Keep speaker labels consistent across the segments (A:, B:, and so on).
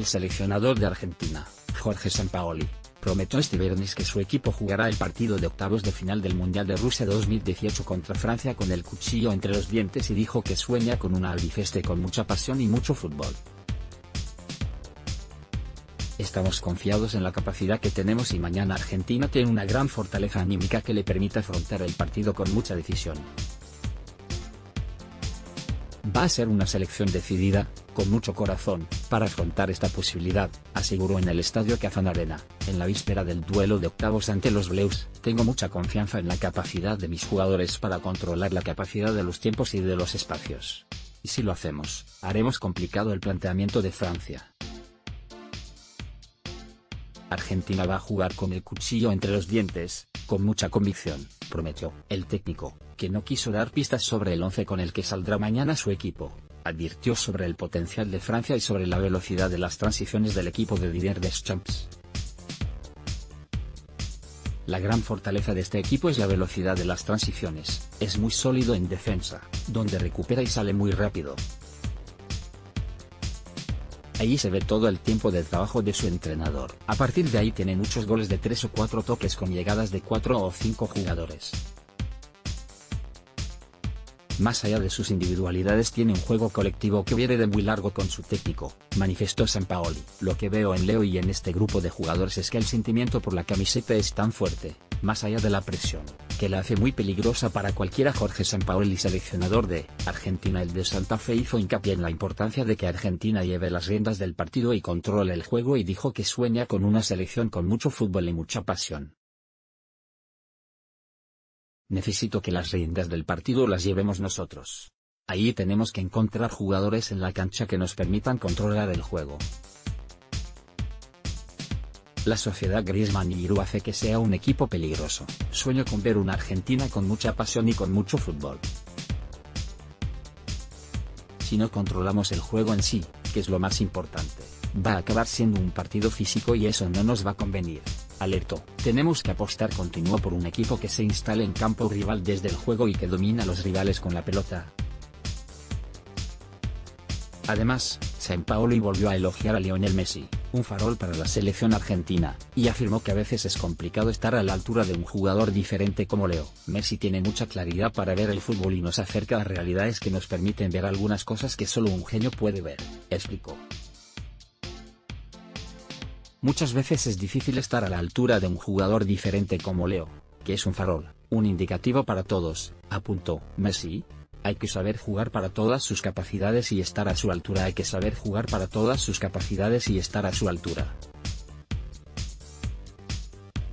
A: El seleccionador de Argentina, Jorge Sampaoli, prometió este viernes que su equipo jugará el partido de octavos de final del Mundial de Rusia 2018 contra Francia con el cuchillo entre los dientes y dijo que sueña con una albifeste con mucha pasión y mucho fútbol. Estamos confiados en la capacidad que tenemos y mañana Argentina tiene una gran fortaleza anímica que le permite afrontar el partido con mucha decisión. Va a ser una selección decidida, con mucho corazón, para afrontar esta posibilidad, aseguró en el estadio Kazan Arena, en la víspera del duelo de octavos ante los Blues. Tengo mucha confianza en la capacidad de mis jugadores para controlar la capacidad de los tiempos y de los espacios. Y si lo hacemos, haremos complicado el planteamiento de Francia. Argentina va a jugar con el cuchillo entre los dientes, con mucha convicción, prometió el técnico, que no quiso dar pistas sobre el once con el que saldrá mañana su equipo. Advirtió sobre el potencial de Francia y sobre la velocidad de las transiciones del equipo de Didier Deschamps. La gran fortaleza de este equipo es la velocidad de las transiciones, es muy sólido en defensa, donde recupera y sale muy rápido, Ahí se ve todo el tiempo de trabajo de su entrenador. A partir de ahí tiene muchos goles de 3 o 4 toques con llegadas de 4 o 5 jugadores. Más allá de sus individualidades tiene un juego colectivo que viene de muy largo con su técnico, manifestó Paoli. Lo que veo en Leo y en este grupo de jugadores es que el sentimiento por la camiseta es tan fuerte, más allá de la presión, que la hace muy peligrosa para cualquiera. Jorge Sampaoli, seleccionador de Argentina, el de Santa Fe, hizo hincapié en la importancia de que Argentina lleve las riendas del partido y controle el juego y dijo que sueña con una selección con mucho fútbol y mucha pasión. Necesito que las riendas del partido las llevemos nosotros. Ahí tenemos que encontrar jugadores en la cancha que nos permitan controlar el juego. La sociedad Griezmann y Giroud hace que sea un equipo peligroso. Sueño con ver una Argentina con mucha pasión y con mucho fútbol. Si no controlamos el juego en sí, que es lo más importante, va a acabar siendo un partido físico y eso no nos va a convenir. Alertó, tenemos que apostar continuo por un equipo que se instale en campo rival desde el juego y que domina a los rivales con la pelota. Además, Paolo volvió a elogiar a Lionel Messi, un farol para la selección argentina, y afirmó que a veces es complicado estar a la altura de un jugador diferente como Leo. Messi tiene mucha claridad para ver el fútbol y nos acerca a realidades que nos permiten ver algunas cosas que solo un genio puede ver, explicó. Muchas veces es difícil estar a la altura de un jugador diferente como Leo, que es un farol, un indicativo para todos, apuntó. Messi, hay que saber jugar para todas sus capacidades y estar a su altura. Hay que saber jugar para todas sus capacidades y estar a su altura.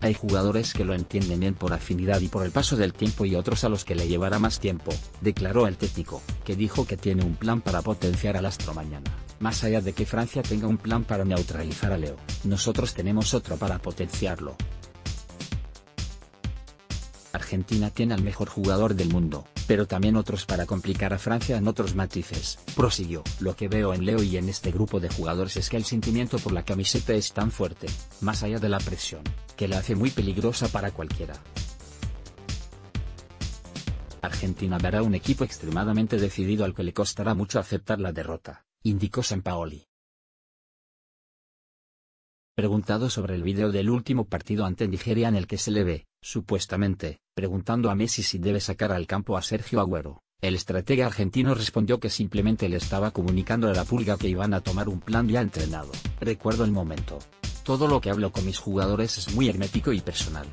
A: Hay jugadores que lo entienden bien por afinidad y por el paso del tiempo y otros a los que le llevará más tiempo, declaró el técnico, que dijo que tiene un plan para potenciar al astro mañana. Más allá de que Francia tenga un plan para neutralizar a Leo, nosotros tenemos otro para potenciarlo. Argentina tiene al mejor jugador del mundo, pero también otros para complicar a Francia en otros matices. Prosiguió, lo que veo en Leo y en este grupo de jugadores es que el sentimiento por la camiseta es tan fuerte, más allá de la presión, que la hace muy peligrosa para cualquiera. Argentina verá un equipo extremadamente decidido al que le costará mucho aceptar la derrota, indicó Sampaoli. Preguntado sobre el vídeo del último partido ante Nigeria en el que se le ve, supuestamente, preguntando a Messi si debe sacar al campo a Sergio Agüero, el estratega argentino respondió que simplemente le estaba comunicando a la pulga que iban a tomar un plan ya entrenado. Recuerdo el momento. Todo lo que hablo con mis jugadores es muy hermético y personal.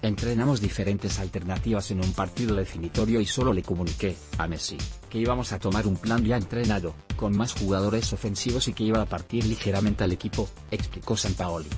A: Entrenamos diferentes alternativas en un partido definitorio y solo le comuniqué, a Messi, que íbamos a tomar un plan ya entrenado, con más jugadores ofensivos y que iba a partir ligeramente al equipo, explicó Sampaoli.